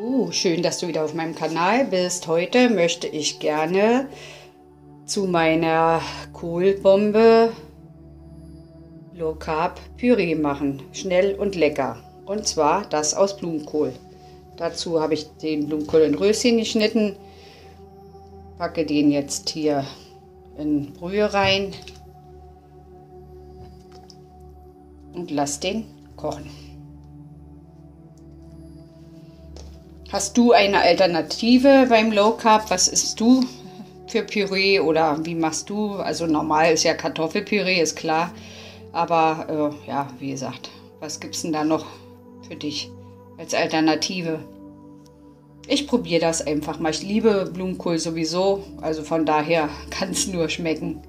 Uh, schön, dass du wieder auf meinem Kanal bist. Heute möchte ich gerne zu meiner Kohlbombe Low Carb Püree machen. Schnell und lecker. Und zwar das aus Blumenkohl. Dazu habe ich den Blumenkohl in Röschen geschnitten. Packe den jetzt hier in Brühe rein und lasse den kochen. Hast du eine Alternative beim Low Carb? Was isst du für Püree oder wie machst du? Also normal ist ja Kartoffelpüree, ist klar. Aber äh, ja, wie gesagt, was gibt es denn da noch für dich als Alternative? Ich probiere das einfach mal. Ich liebe Blumenkohl sowieso, also von daher kann es nur schmecken.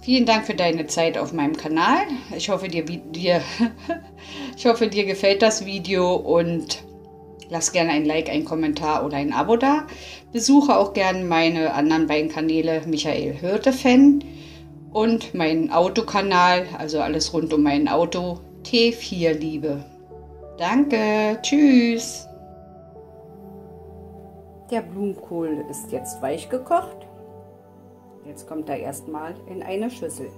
Vielen Dank für deine Zeit auf meinem Kanal. Ich hoffe, dir, dir, ich hoffe, dir gefällt das Video und Lass gerne ein Like, ein Kommentar oder ein Abo da. Besuche auch gerne meine anderen beiden Kanäle Michael Hürte-Fan und meinen Autokanal, also alles rund um mein Auto, T4 Liebe. Danke, tschüss. Der Blumenkohl ist jetzt weich gekocht. Jetzt kommt er erstmal in eine Schüssel.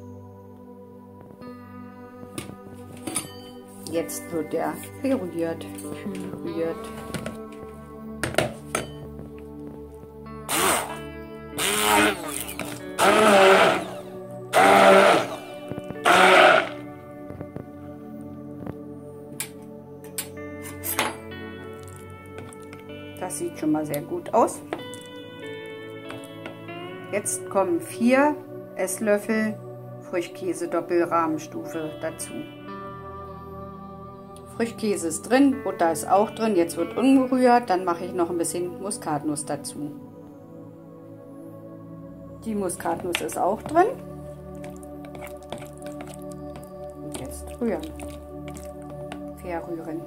Jetzt wird er püriert, püriert. Das sieht schon mal sehr gut aus. Jetzt kommen vier Esslöffel Frischkäse Doppelrahmenstufe dazu. Frischkäse ist drin, Butter ist auch drin, jetzt wird umgerührt, dann mache ich noch ein bisschen Muskatnuss dazu. Die Muskatnuss ist auch drin. Und jetzt rühren. Verrühren.